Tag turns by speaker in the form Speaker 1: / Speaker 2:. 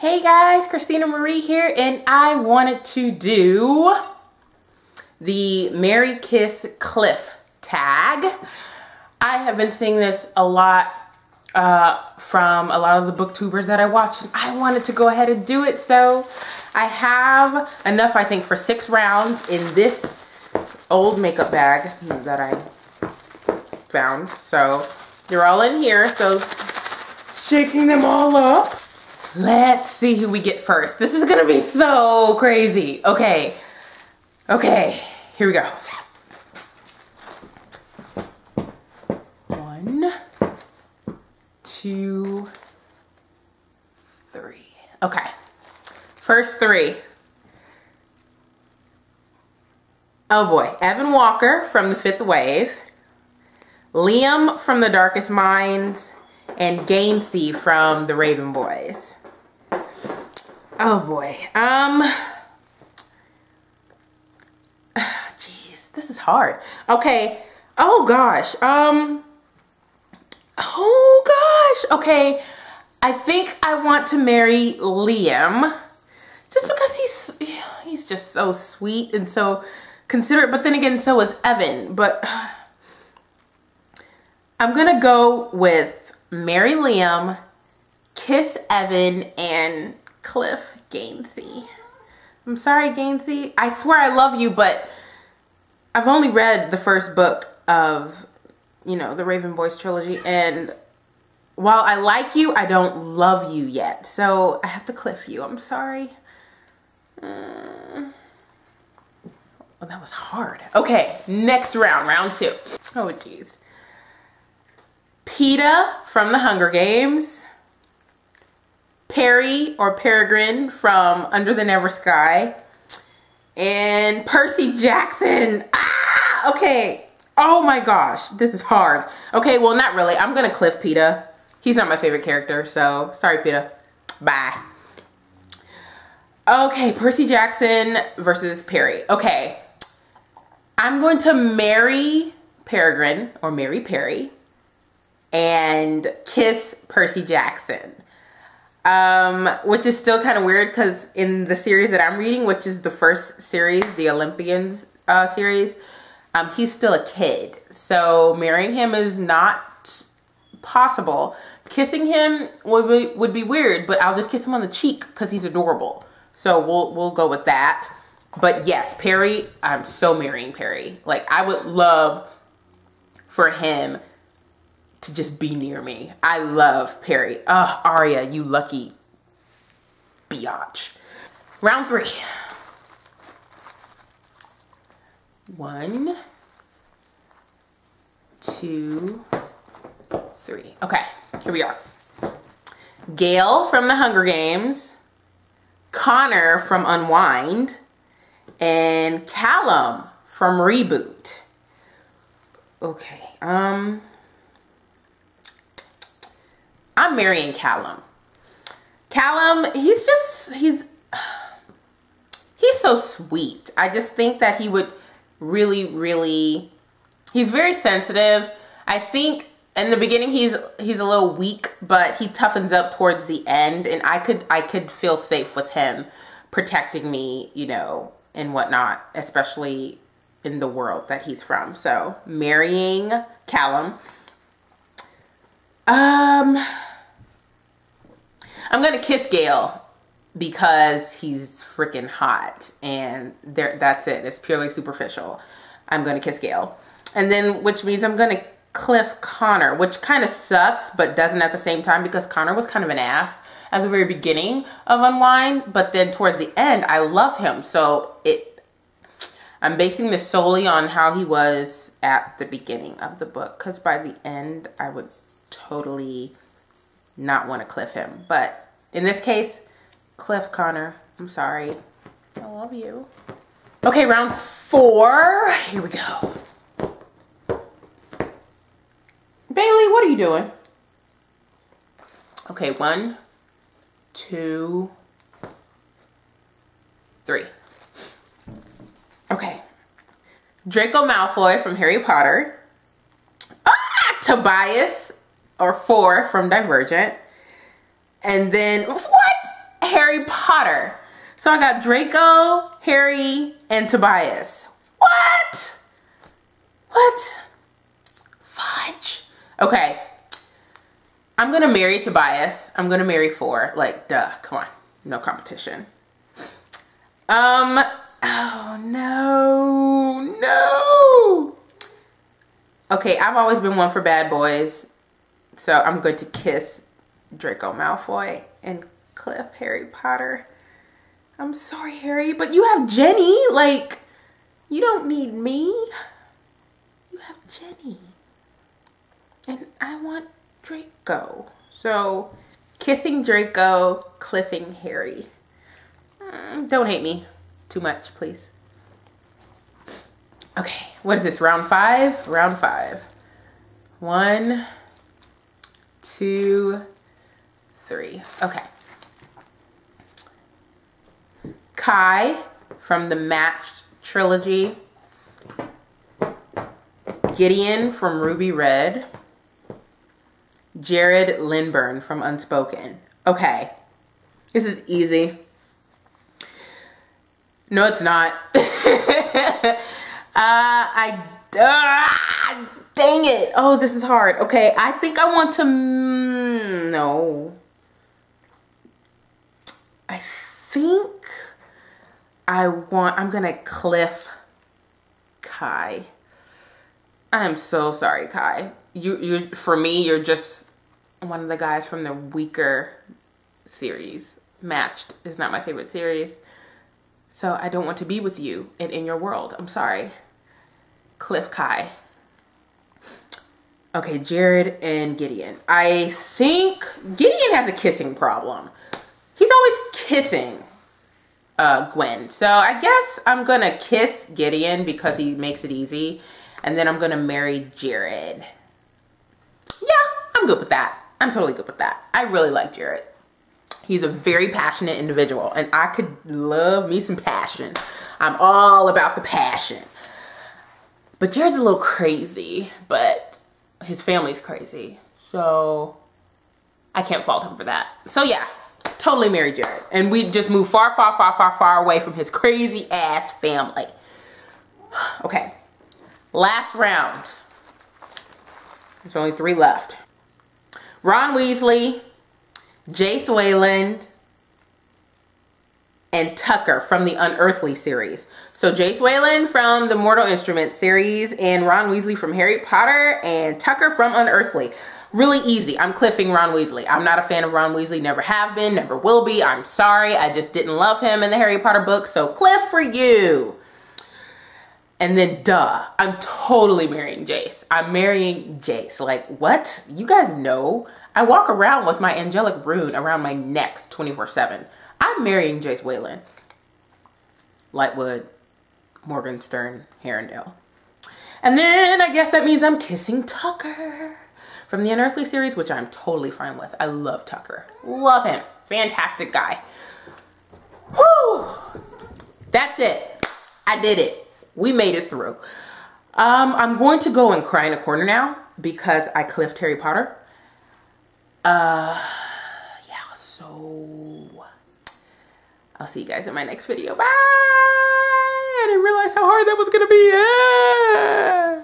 Speaker 1: Hey guys, Christina Marie here, and I wanted to do the Marry Kiss Cliff tag. I have been seeing this a lot uh, from a lot of the booktubers that I watch, and I wanted to go ahead and do it, so I have enough, I think, for six rounds in this old makeup bag that I found. So they're all in here, so shaking them all up. Let's see who we get first. This is gonna be so crazy. Okay, okay, here we go. One, two, three. Okay, first three. Oh boy, Evan Walker from The Fifth Wave, Liam from The Darkest Minds, and Gansey from The Raven Boys. Oh boy. Um. Jeez, this is hard. Okay. Oh gosh. Um. Oh gosh. Okay. I think I want to marry Liam, just because he's he's just so sweet and so considerate. But then again, so is Evan. But I'm gonna go with marry Liam, kiss Evan, and Cliff Gansey. I'm sorry, Gansey. I swear I love you, but I've only read the first book of, you know, the Raven Boys trilogy, and while I like you, I don't love you yet. So I have to cliff you. I'm sorry. Mm. That was hard. Okay, next round, round two. Oh, jeez. Peeta from the Hunger Games. Perry or Peregrine from Under the Never Sky. And Percy Jackson. Ah, okay. Oh my gosh, this is hard. Okay, well, not really. I'm gonna cliff Peeta. He's not my favorite character, so sorry, Peeta. Bye. Okay, Percy Jackson versus Perry. Okay, I'm going to marry Peregrine or marry Perry and kiss Percy Jackson um, which is still kind of weird because in the series that I'm reading, which is the first series, the Olympians uh, series, um, he's still a kid. So marrying him is not possible. Kissing him would be, would be weird, but I'll just kiss him on the cheek because he's adorable. So we'll we'll go with that. But yes, Perry, I'm so marrying Perry. Like I would love for him to just be near me. I love Perry. Oh, Aria, you lucky biatch. Round three. One, two, three. Okay, here we are. Gale from the Hunger Games, Connor from Unwind, and Callum from Reboot. Okay, um, I'm marrying Callum. Callum, he's just, he's, he's so sweet. I just think that he would really, really, he's very sensitive. I think in the beginning he's he's a little weak, but he toughens up towards the end, and I could I could feel safe with him protecting me, you know, and whatnot, especially in the world that he's from. So marrying Callum. Um I'm gonna kiss Gale because he's freaking hot and there that's it. It's purely superficial. I'm gonna kiss Gale. And then which means I'm gonna cliff Connor, which kind of sucks but doesn't at the same time because Connor was kind of an ass at the very beginning of Unwind, but then towards the end I love him. So it I'm basing this solely on how he was at the beginning of the book because by the end I would totally not want to cliff him. But in this case, Cliff Connor. I'm sorry. I love you. Okay, round four. Here we go. Bailey, what are you doing? Okay, one, two, three. Okay. Draco Malfoy from Harry Potter. Ah, Tobias or four from Divergent. And then, what? Harry Potter. So I got Draco, Harry, and Tobias. What? What? Fudge. Okay. I'm gonna marry Tobias. I'm gonna marry four. Like, duh, come on. No competition. Um, oh no, no. Okay, I've always been one for bad boys. So I'm going to kiss Draco Malfoy and Cliff Harry Potter. I'm sorry, Harry, but you have Ginny. Like, you don't need me. You have Ginny. And I want Draco. So, kissing Draco, cliffing Harry. Mm, don't hate me too much, please. Okay, what is this? Round five? Round five. One, two, three. Okay. Ky from the Matched trilogy. Gideon from Ruby Red. Jared Lynburn from Unspoken. Okay. This is easy. No, it's not. uh, I, uh, dang it. Oh, this is hard. Okay, I think I want to, mm, no. I think I want, I'm going to cliff Ky. I'm so sorry, Ky. You, you, for me, you're just one of the guys from the weaker series. Matched is not my favorite series. So I don't want to be with you and in your world. I'm sorry. Cliff Ky. Okay, Jared and Gideon. I think Gideon has a kissing problem. He's always kissing uh, Gwen. So I guess I'm going to kiss Gideon because he makes it easy. And then I'm going to marry Jared. Yeah, I'm good with that. I'm totally good with that. I really like Jared. He's a very passionate individual and I could love me some passion. I'm all about the passion. But Jared's a little crazy, but his family's crazy. So I can't fault him for that. So yeah, totally marry Jared. And we just move far, far, far, far, far away from his crazy ass family. Okay, last round. There's only three left. Ron Weasley, Jace Wayland, and Tucker from the Unearthly series. So Jace Wayland from the Mortal Instruments series and Ron Weasley from Harry Potter and Tucker from Unearthly. Really easy. I'm cliffing Ron Weasley. I'm not a fan of Ron Weasley. Never have been. Never will be. I'm sorry. I just didn't love him in the Harry Potter books. So cliff for you. And then duh, I'm totally marrying Jace. I'm marrying Jace. Like what? You guys know I walk around with my angelic rune around my neck 24 seven. I'm marrying Jace Wayland. Lightwood, Morgenstern, Herondale. And then I guess that means I'm kissing Tucker from the Unearthly series, which I'm totally fine with. I love Tucker. Love him. Fantastic guy. Whew. That's it. I did it. We made it through. Um, I'm going to go and cry in a corner now because I cliffed Harry Potter. Uh, yeah, so I'll see you guys in my next video. Bye! I didn't realize how hard that was gonna be. Yeah.